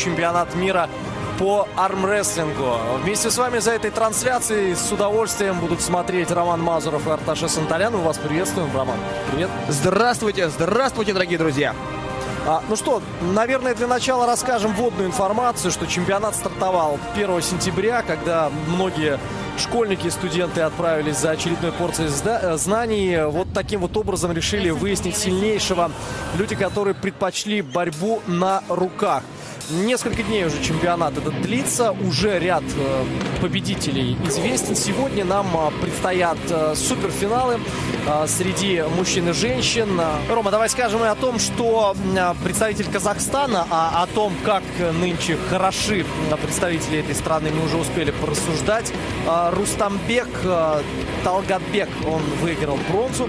чемпионат мира по армрестлингу. Вместе с вами за этой трансляцией с удовольствием будут смотреть Роман Мазуров и Арташа Санталян. Мы вас приветствуем, Роман. Привет. Здравствуйте, здравствуйте, дорогие друзья. А, ну что, наверное, для начала расскажем вводную информацию, что чемпионат стартовал 1 сентября, когда многие школьники и студенты отправились за очередной порцией э, знаний. Вот таким вот образом решили выяснить сильнейшего. Люди, которые предпочли борьбу на руках. Несколько дней уже чемпионат этот длится, уже ряд э, победителей известен. Сегодня нам э, предстоят э, суперфиналы среди мужчин и женщин. Рома, давай скажем и о том, что представитель Казахстана, а о том, как нынче хороши представители этой страны, мы уже успели порассуждать. Рустамбек Талгатбек, он выиграл бронзу.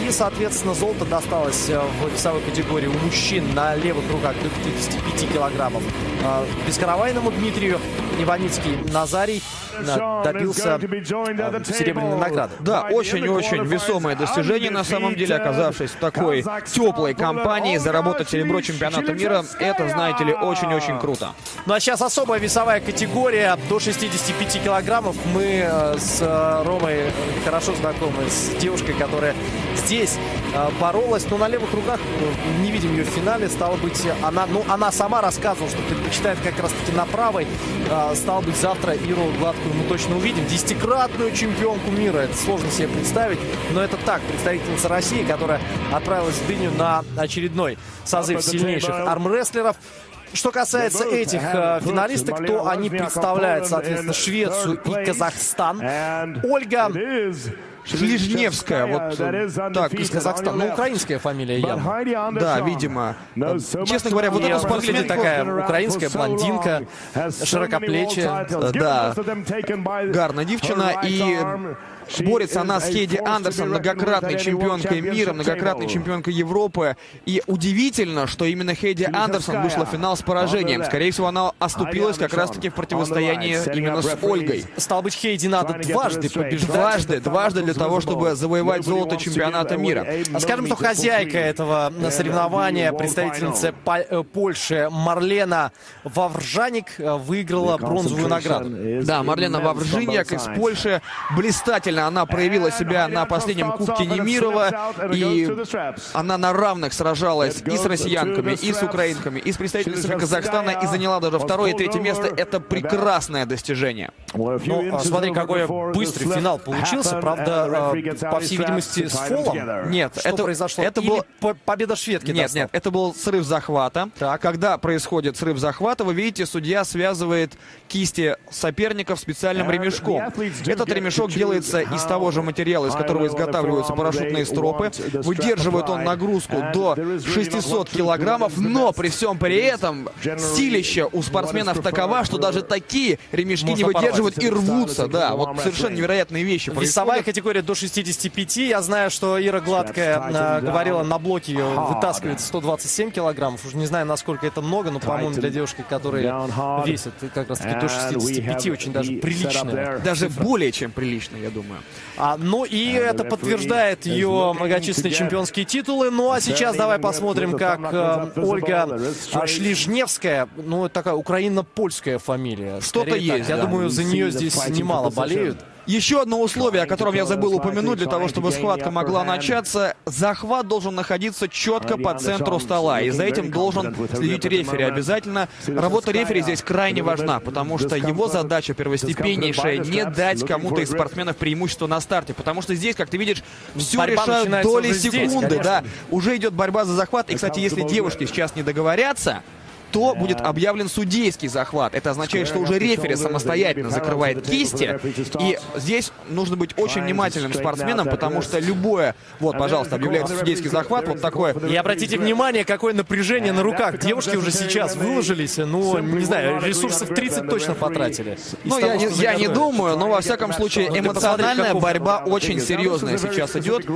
И, соответственно, золото досталось в весовой категории у мужчин на левых руках до 55 килограмм килограммов. А, Бескаравайному Дмитрию Иваницкий Назарий добился а, серебряной награды. Да, очень-очень весомое достижение на самом деле, оказавшись в такой теплой компании, заработать серебро чемпионата мира, это, знаете ли, очень-очень круто. Ну а сейчас особая весовая категория до 65 килограммов. Мы э, с э, Ромой э, хорошо знакомы с девушкой, которая здесь боролась, но на левых руках не видим ее в финале. Стало быть, она, ну, она сама рассказывала, что предпочитает как раз-таки на правой. Стало быть, завтра Иру Гладкую мы точно увидим. Десятикратную чемпионку мира. Это сложно себе представить. Но это так. Представительница России, которая отправилась в Дыню на очередной созыв сильнейших армрестлеров. Что касается этих э, финалисток, то они представляют, соответственно, Швецию и Казахстан. Ольга Лижневская, вот так, из Казахстана. Ну, украинская фамилия явно. Да, видимо. Честно говоря, вот эта спортсменка такая украинская блондинка, широкоплечая. Да, гарная девчина. И Борется она с Хейди Андерсон, многократной чемпионкой мира, многократной чемпионкой Европы. И удивительно, что именно Хейди Андерсон вышла в финал с поражением. Скорее всего, она оступилась как раз-таки в противостоянии именно с Ольгой. Стало быть, Хейди надо дважды побеждать. Дважды, дважды для того, чтобы завоевать золото чемпионата мира. А скажем, что хозяйка этого соревнования, представительница э, Польши Марлена Вавржаник э, выиграла бронзовую награду. Да, Марлена Вавржиняк из Польши блистательно Идеально она проявила себя на последнем Кубке Немирова, и она на равных сражалась и с россиянками, и с украинками, и с представительницами Казахстана, и заняла даже второе и третье место. Это прекрасное достижение. Ну, а смотри, какой быстрый финал получился. Правда, а, по всей видимости, с фолом. Нет, Что это произошло. Это был победа шведки. Нет, нет, это был срыв захвата. Так. Когда происходит срыв захвата, вы видите, судья связывает кисти соперников специальным ремешком. Этот ремешок делается из того же материала, из которого изготавливаются парашютные стропы. Выдерживает он нагрузку до 600 килограммов, но при всем при этом силище у спортсменов такова, что даже такие ремешки не выдерживают и рвутся. Да, вот совершенно невероятные вещи Весовая категория до 65. Я знаю, что Ира Гладкая а, говорила, на блоке ее вытаскивает 127 килограммов. Уже не знаю, насколько это много, но, по-моему, для девушки, которая весит как раз-таки до 65, очень даже прилично. Даже более чем прилично, я думаю. А, ну и это подтверждает ее многочисленные чемпионские титулы. Ну а сейчас давай посмотрим, как э, Ольга Шлижневская, ну такая украино-польская фамилия. Что-то есть. Я думаю, за нее здесь немало болеют. Еще одно условие, о котором я забыл упомянуть, для того, чтобы схватка могла начаться. Захват должен находиться четко по центру стола, и за этим должен следить рефери обязательно. Работа рефери здесь крайне важна, потому что его задача первостепеннейшая не дать кому-то из спортсменов преимущество на старте, потому что здесь, как ты видишь, все борьба решают доли секунды, здесь, да. Уже идет борьба за захват, и, кстати, если девушки сейчас не договорятся, то будет объявлен судейский захват. Это означает, что уже рефери самостоятельно закрывает кисти. И здесь нужно быть очень внимательным спортсменом, потому что любое... Вот, пожалуйста, объявляется судейский захват, вот такое. И обратите внимание, какое напряжение на руках. Девушки уже сейчас выложились, ну, не знаю, ресурсов 30 точно потратили. Ну, я, не, я не думаю, но во всяком случае эмоциональная борьба очень серьезная сейчас идет.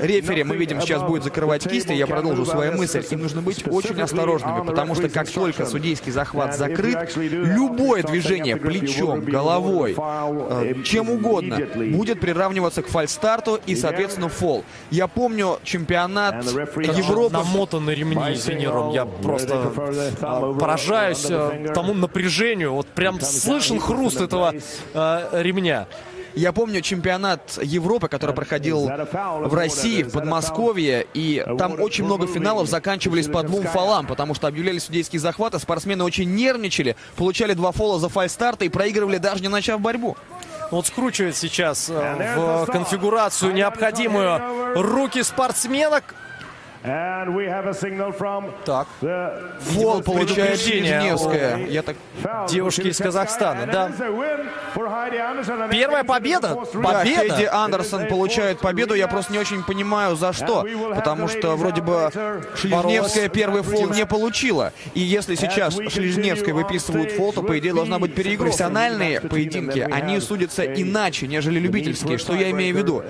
Рефери, мы видим, сейчас будет закрывать кисти, я продолжу свою мысль. Им нужно быть очень осторожными, потому что как только судейский захват закрыт, любое движение плечом, головой, э, чем угодно будет приравниваться к фальстарту и, соответственно, фол. Я помню чемпионат Европы... Намотаны ремни, извини, Ром, я просто э, поражаюсь э, тому напряжению. Вот прям слышен хруст этого ремня. Я помню чемпионат Европы, который проходил в России, в Подмосковье, и там очень много финалов заканчивались по двум фолам, потому что объявляли судейские захваты, спортсмены очень нервничали, получали два фола за фальстарта и проигрывали даже не начав борьбу. Вот скручивает сейчас э, в конфигурацию необходимую руки спортсменок. Так. Фол получает Женевская. Я так... Девушки из Казахстана, да. Первая победа? Победа? Да, Хейди Андерсон получает победу. Я просто не очень понимаю, за что. Потому что вроде бы Шлижневская первый фол не получила. И если сейчас Шлижневская выписывают фол, то, по идее, должна быть переигра. Профессиональные поединки, они судятся иначе, нежели любительские. Что я имею в виду?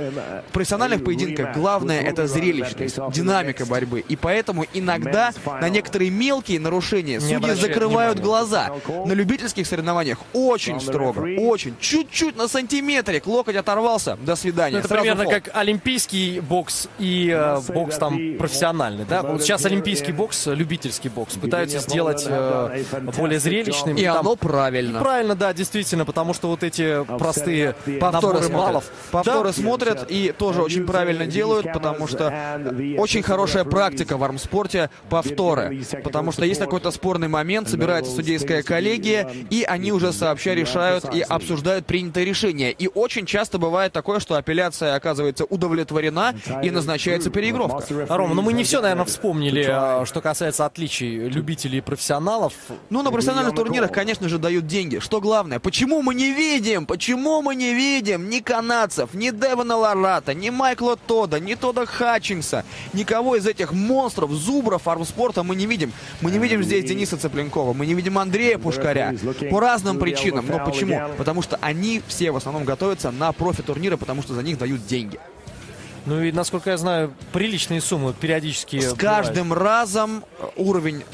В профессиональных поединках главное — это зрелищность, динамика динамика борьбы. И поэтому иногда на некоторые мелкие нарушения судьи закрывают глаза. На любительских соревнованиях очень строго, очень. Чуть-чуть на сантиметрик локоть оторвался, до свидания. Ну, это примерно фол. как олимпийский бокс и э, бокс там профессиональный, да? Вот сейчас олимпийский бокс, любительский бокс пытаются сделать э, более зрелищным. И там... оно правильно. И правильно, да, действительно, потому что вот эти простые повторы баллов. Повторы да? смотрят и тоже очень правильно делают, потому что очень хороший хорошая практика в армспорте повторы. Потому что есть какой-то спорный момент, собирается судейская коллегия, и они уже сообща решают и обсуждают принятое решение. И очень часто бывает такое, что апелляция оказывается удовлетворена и назначается переигровка. Рома, ну мы не все, наверное, вспомнили, а, что касается отличий любителей и профессионалов. Ну, на профессиональных турнирах, конечно же, дают деньги. Что главное, почему мы не видим, почему мы не видим ни канадцев, ни Девона Ларата, ни Майкла Тода, ни Тода Хатчингса, никого из из этих монстров, зубров армспорта мы не видим. Мы не видим здесь Дениса Цыпленкова, мы не видим Андрея Пушкаря. По разным причинам. Но почему? Потому что они все в основном готовятся на профи-турниры, потому что за них дают деньги. Ну и, насколько я знаю, приличные суммы периодически. С каждым разом уровень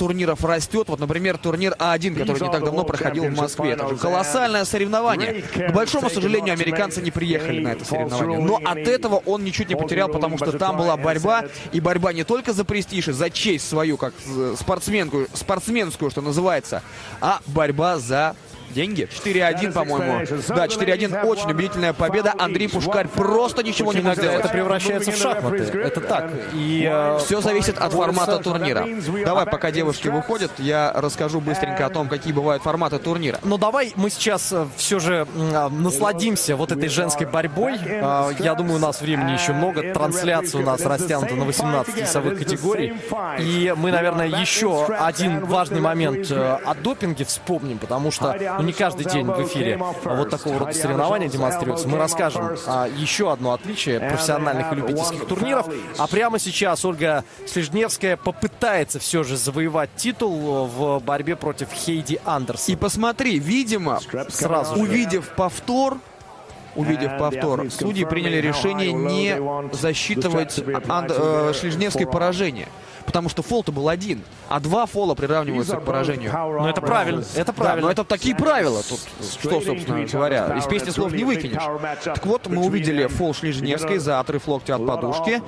турниров растет. Вот, например, турнир А1, который не так давно проходил в Москве. Это же колоссальное соревнование. К большому сожалению, американцы не приехали на это соревнование. Но от этого он ничуть не потерял, потому что там была борьба. И борьба не только за престиж и за честь свою, как спортсменку, спортсменскую, что называется, а борьба за деньги. 4-1, по-моему. Да, 4-1. Очень убедительная победа. Андрей Пушкарь просто ничего не мог сделать. Это превращается в шахматы. Это так. И э, все зависит от формата турнира. Давай, пока девушки выходят, я расскажу быстренько о том, какие бывают форматы турнира. Ну, давай мы сейчас э, все же э, насладимся вот этой женской борьбой. Э, я думаю, у нас времени еще много. Трансляция у нас растянута на 18 весовых категорий. И мы, наверное, еще один важный момент о допинге вспомним, потому что ну, не каждый день в эфире вот такого рода соревнования демонстрируются. Мы расскажем а, еще одно отличие профессиональных и любительских турниров. А прямо сейчас Ольга Слежневская попытается все же завоевать титул в борьбе против Хейди Андерс. И посмотри, видимо, сразу увидев повтор, увидев повтор, судьи приняли решение не засчитывать Анд... э, Шлижневской поражение потому что фол-то был один, а два фола приравниваются к поражению. Но это правильно, это правильно. но это такие правила тут, что, собственно говоря, из песни слов не выкинешь. Так вот, мы увидели фол Шлижневской за отрыв локтя от подушки,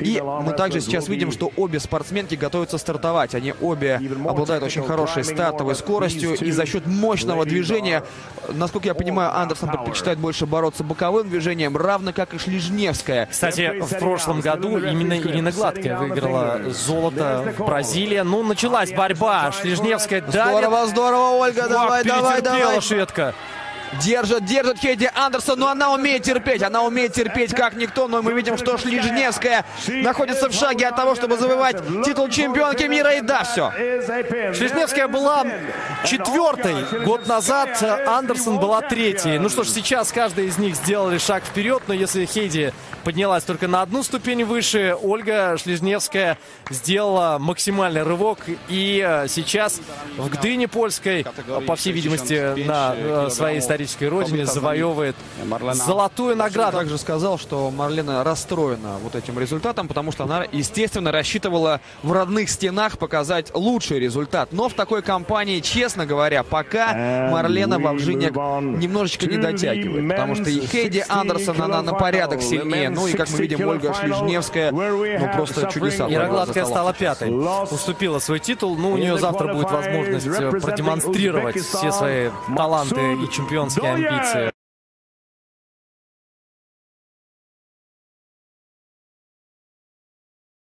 и мы также сейчас видим, что обе спортсменки готовятся стартовать. Они обе обладают очень хорошей стартовой скоростью, и за счет мощного движения, насколько я понимаю, Андерсон предпочитает больше бороться боковым движением, равно как и Шлижневская. Кстати, в прошлом году именно Ирина Гладкая выиграла золото золото. Бразилия. Ну, началась борьба. Шлижневская давит. Здорово, здорово, Ольга. Давай, давай, давай. шведка. Держит, держит Хейди Андерсон, но она умеет терпеть, она умеет терпеть как никто, но мы видим, что Шлижневская находится в шаге от того, чтобы завоевать титул чемпионки мира, и да, все. Шлижневская была четвертой год назад, Андерсон была третьей. Ну что ж, сейчас каждый из них сделали шаг вперед, но если Хейди поднялась только на одну ступень выше, Ольга Шлижневская сделала максимальный рывок, и э, сейчас в Гдыне польской, по всей видимости, на э, своей стадии исторической родине завоевывает золотую награду. Также сказал, что Марлена расстроена вот этим результатом, потому что она, естественно, рассчитывала в родных стенах показать лучший результат. Но в такой компании, честно говоря, пока Марлена Вовжиняк немножечко не дотягивает. Потому что и Хейди Андерсон, она на порядок сильнее. Ну и, как мы видим, Ольга Шлижневская, ну просто чудеса. Ира Гладкая стала пятой. Уступила свой титул. Ну, у нее завтра будет возможность продемонстрировать все свои таланты и чемпионские амбиции.